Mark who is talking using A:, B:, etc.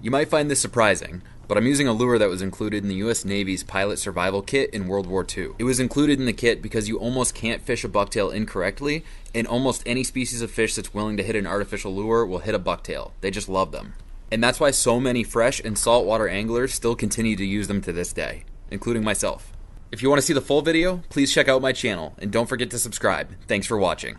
A: You might find this surprising, but I'm using a lure that was included in the US Navy's pilot survival kit in World War II. It was included in the kit because you almost can't fish a bucktail incorrectly, and almost any species of fish that's willing to hit an artificial lure will hit a bucktail. They just love them. And that's why so many fresh and saltwater anglers still continue to use them to this day, including myself. If you want to see the full video, please check out my channel, and don't forget to subscribe. Thanks for watching.